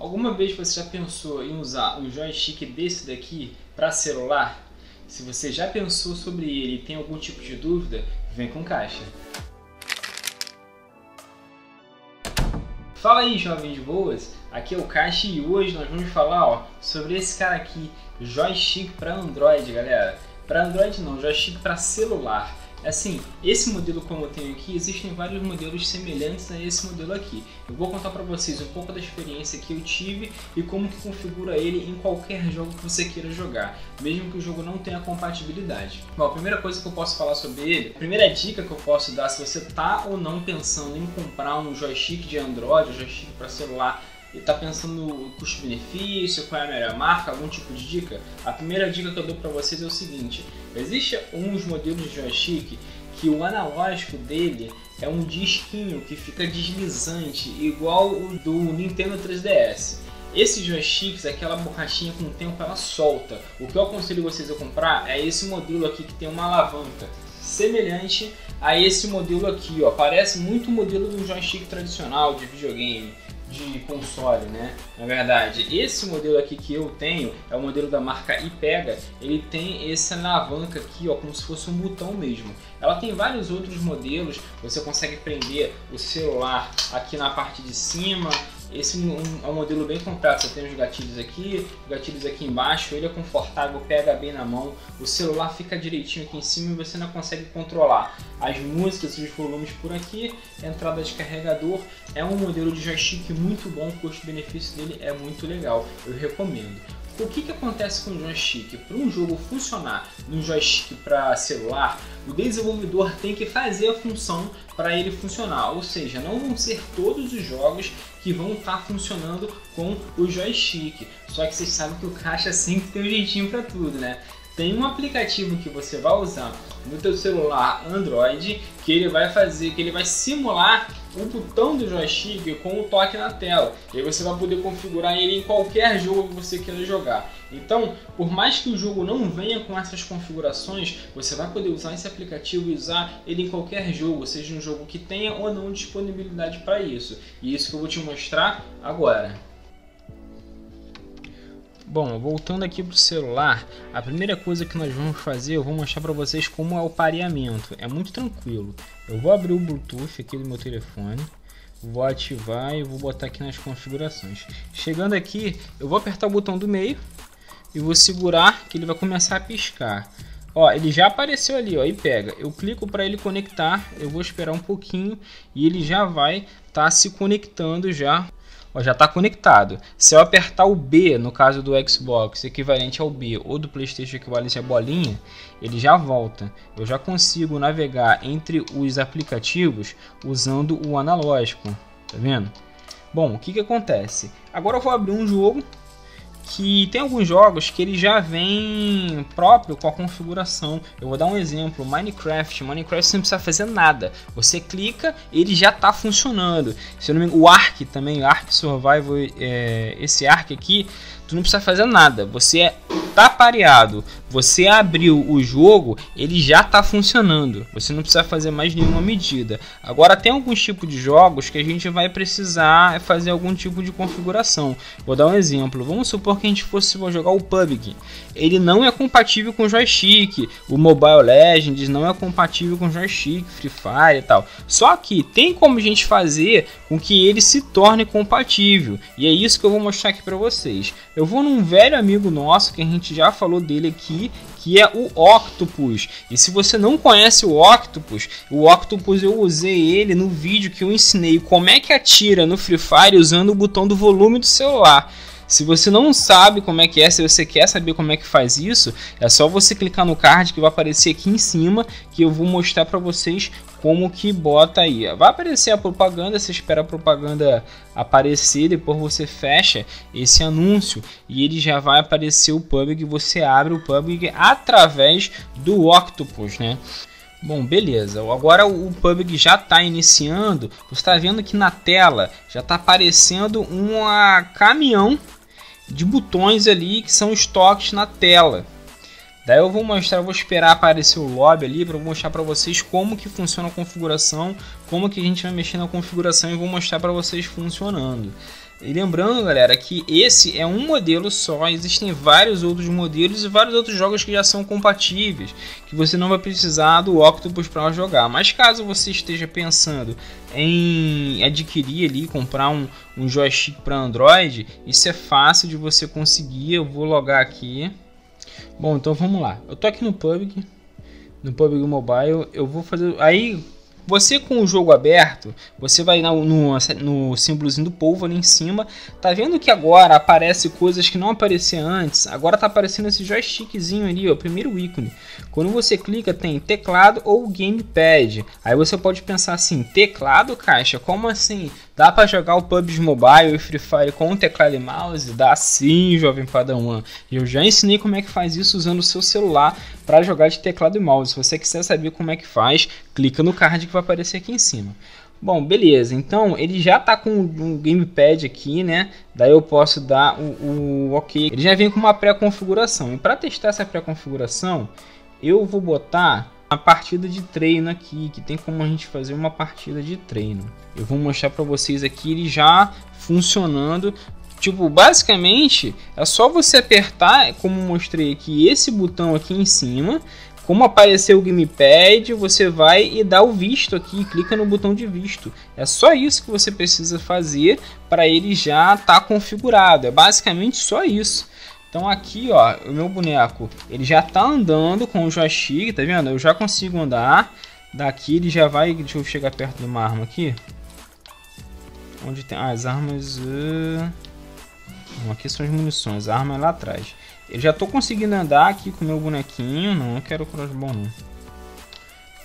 Alguma vez você já pensou em usar um joystick desse daqui para celular? Se você já pensou sobre ele e tem algum tipo de dúvida, vem com caixa. Fala aí, jovens boas! Aqui é o Caixa e hoje nós vamos falar ó, sobre esse cara aqui, joystick para Android, galera. Para Android não, joystick para celular. Assim, esse modelo como eu tenho aqui, existem vários modelos semelhantes a esse modelo aqui. Eu vou contar para vocês um pouco da experiência que eu tive e como que configura ele em qualquer jogo que você queira jogar, mesmo que o jogo não tenha compatibilidade. Bom, a primeira coisa que eu posso falar sobre ele, a primeira dica que eu posso dar se você está ou não pensando em comprar um joystick de Android, um joystick para celular e está pensando no custo-benefício, qual é a melhor marca, algum tipo de dica, a primeira dica que eu dou para vocês é o seguinte: existe uns modelos de joystick que o analógico dele é um disquinho que fica deslizante, igual o do Nintendo 3DS. Esses joysticks, aquela borrachinha com o tempo ela solta. O que eu aconselho vocês a comprar é esse modelo aqui que tem uma alavanca semelhante a esse modelo aqui, ó. Parece muito o modelo do joystick tradicional de videogame de console, né? Na verdade, esse modelo aqui que eu tenho é o modelo da marca Ipega. Ele tem essa alavanca aqui, ó, como se fosse um botão mesmo. Ela tem vários outros modelos. Você consegue prender o celular aqui na parte de cima, esse é um modelo bem completo, você tem os gatilhos aqui, gatilhos aqui embaixo, ele é confortável, pega bem na mão, o celular fica direitinho aqui em cima e você não consegue controlar as músicas os volumes por aqui, entrada de carregador, é um modelo de joystick muito bom, o custo-benefício dele é muito legal, eu recomendo. O que, que acontece com o joystick? Para um jogo funcionar no joystick para celular, o desenvolvedor tem que fazer a função para ele funcionar. Ou seja, não vão ser todos os jogos que vão estar tá funcionando com o joystick. Só que vocês sabem que o caixa sempre tem um jeitinho para tudo, né? Tem um aplicativo que você vai usar no teu celular Android que ele vai fazer, que ele vai simular o botão do joystick com o toque na tela. E aí você vai poder configurar ele em qualquer jogo que você queira jogar. Então, por mais que o jogo não venha com essas configurações, você vai poder usar esse aplicativo e usar ele em qualquer jogo, seja um jogo que tenha ou não disponibilidade para isso. E isso que eu vou te mostrar agora. Bom, voltando aqui para o celular, a primeira coisa que nós vamos fazer, eu vou mostrar para vocês como é o pareamento. É muito tranquilo. Eu vou abrir o Bluetooth aqui do meu telefone, vou ativar e vou botar aqui nas configurações. Chegando aqui, eu vou apertar o botão do meio e vou segurar que ele vai começar a piscar. Ó, ele já apareceu ali, ó, e pega. Eu clico para ele conectar, eu vou esperar um pouquinho e ele já vai estar tá se conectando já Ó, já está conectado. Se eu apertar o B, no caso do Xbox, equivalente ao B, ou do PlayStation equivalente à bolinha, ele já volta. Eu já consigo navegar entre os aplicativos usando o analógico. Tá vendo? Bom, o que, que acontece? Agora eu vou abrir um jogo que tem alguns jogos que ele já vem próprio com a configuração. Eu vou dar um exemplo, Minecraft. Minecraft você não precisa fazer nada. Você clica, ele já está funcionando. Se não me engano, o Ark também, Ark Survival, é, esse Ark aqui, tu não precisa fazer nada. Você é tá pareado, você abriu o jogo, ele já está funcionando. Você não precisa fazer mais nenhuma medida. Agora tem alguns tipos de jogos que a gente vai precisar fazer algum tipo de configuração. Vou dar um exemplo. Vamos supor que a gente fosse jogar o PUBG. Ele não é compatível com joystick. O Mobile Legends não é compatível com joystick, Free Fire e tal. Só que tem como a gente fazer com que ele se torne compatível. E é isso que eu vou mostrar aqui para vocês. Eu vou num velho amigo nosso que a gente já falou dele aqui, que é o Octopus. E se você não conhece o Octopus, o Octopus eu usei ele no vídeo que eu ensinei como é que atira no Free Fire usando o botão do volume do celular. Se você não sabe como é que é, se você quer saber como é que faz isso, é só você clicar no card que vai aparecer aqui em cima, que eu vou mostrar para vocês como que bota aí. Vai aparecer a propaganda, você espera a propaganda aparecer, depois você fecha esse anúncio e ele já vai aparecer o PUBG, você abre o PUBG através do Octopus, né? Bom, beleza. Agora o PUBG já está iniciando. Você está vendo que na tela já está aparecendo um caminhão de botões ali que são estoques na tela. Daí eu vou mostrar, eu vou esperar aparecer o lobby ali para mostrar para vocês como que funciona a configuração, como que a gente vai mexer na configuração e vou mostrar para vocês funcionando. E lembrando, galera, que esse é um modelo só, existem vários outros modelos e vários outros jogos que já são compatíveis, que você não vai precisar do Octopus para jogar. Mas caso você esteja pensando em adquirir ali, comprar um, um joystick para Android, isso é fácil de você conseguir. Eu vou logar aqui. Bom, então vamos lá. Eu tô aqui no PUBG, no PUBG Mobile. Eu vou fazer aí você com o jogo aberto, você vai no, no, no símbolozinho do polvo ali em cima, tá vendo que agora aparece coisas que não apareciam antes? Agora tá aparecendo esse joystickzinho ali, ó, o primeiro ícone. Quando você clica tem teclado ou gamepad. Aí você pode pensar assim, teclado, caixa, como assim? Dá para jogar o PUBG Mobile e Free Fire com teclado e mouse? Dá sim, jovem padawan. Eu já ensinei como é que faz isso usando o seu celular para jogar de teclado e mouse. Se você quiser saber como é que faz, clica no card que vai aparecer aqui em cima. Bom, beleza. Então ele já está com um gamepad aqui, né? Daí eu posso dar o, o OK. Ele já vem com uma pré-configuração. E para testar essa pré-configuração, eu vou botar a partida de treino aqui, que tem como a gente fazer uma partida de treino. Eu vou mostrar para vocês aqui ele já funcionando. Tipo, basicamente é só você apertar, como mostrei aqui, esse botão aqui em cima. Como apareceu o gamepad, você vai e dá o visto aqui, clica no botão de visto. É só isso que você precisa fazer para ele já estar tá configurado. É basicamente só isso. Então aqui, ó, o meu boneco, ele já tá andando com o joystick, tá vendo? Eu já consigo andar. Daqui ele já vai, deixa eu chegar perto de uma arma aqui. Onde tem as armas... Uh... aqui são as munições, a arma é lá atrás. Eu já tô conseguindo andar aqui com o meu bonequinho. Não, não quero o crossbow não.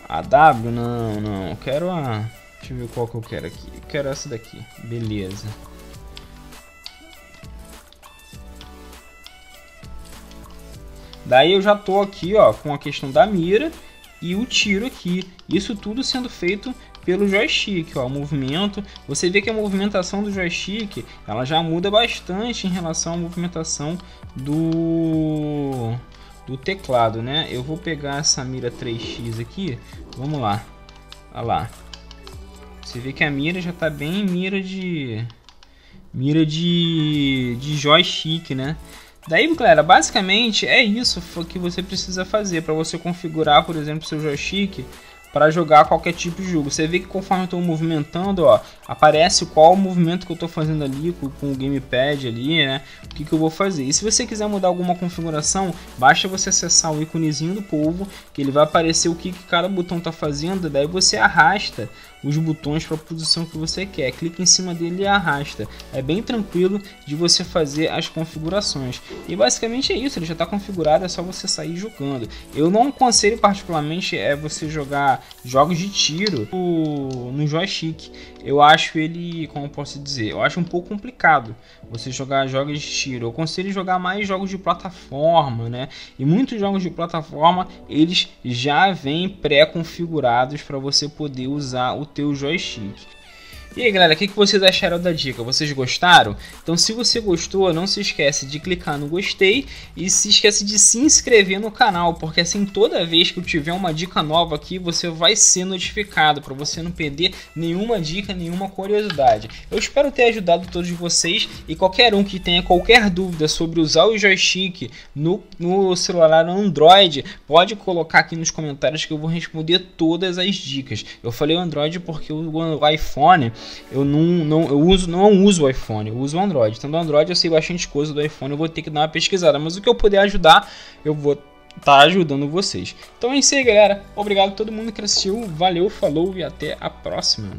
A W, não, não. Eu quero a... Deixa eu ver qual que eu quero aqui. Eu quero essa daqui. Beleza. Daí eu já tô aqui, ó, com a questão da mira e o tiro aqui. Isso tudo sendo feito pelo joystick, ó, o movimento. Você vê que a movimentação do joystick, ela já muda bastante em relação à movimentação do do teclado, né? Eu vou pegar essa mira 3x aqui. Vamos lá. Olha lá. Você vê que a mira já tá bem mira de mira de de joystick, né? Daí, galera, basicamente é isso que você precisa fazer para você configurar, por exemplo, seu joystick para jogar qualquer tipo de jogo. Você vê que conforme eu estou movimentando, ó, aparece qual o movimento que eu estou fazendo ali com, com, o gamepad ali, né? O que, que eu vou fazer. E se você quiser mudar alguma configuração, basta você acessar o íconezinho do polvo, que ele vai aparecer o que, que cada botão está fazendo, daí você arrasta os botões para a posição que você quer. Clica em cima dele e arrasta. É bem tranquilo de você fazer as configurações. E basicamente é isso, ele já está configurado, é só você sair jogando. Eu não aconselho particularmente é você jogar jogos de tiro no, joystick. Eu acho ele, como posso dizer, eu acho um pouco complicado você jogar jogos de tiro. Eu aconselho jogar mais jogos de plataforma, né? E muitos jogos de plataforma, eles já vêm pré-configurados para você poder usar o teu joystick. E aí galera, o que, vocês acharam da dica? Vocês gostaram? Então se você gostou, não se esquece de clicar no gostei e se esquece de se inscrever no canal, porque assim toda vez que eu tiver uma dica nova aqui, você vai ser notificado para você não perder nenhuma dica, nenhuma curiosidade. Eu espero ter ajudado todos vocês e qualquer um que tenha qualquer dúvida sobre usar o joystick no, no celular Android, pode colocar aqui nos comentários que eu vou responder todas as dicas. Eu falei Android porque o iPhone eu não, não, eu uso, não uso o iPhone, eu uso o Android. Então do Android eu sei bastante coisa do iPhone, eu vou ter que dar uma pesquisada. Mas o que eu puder ajudar, eu vou estar tá ajudando vocês. Então é isso aí, galera. Obrigado a todo mundo que assistiu. Valeu, falou e até a próxima.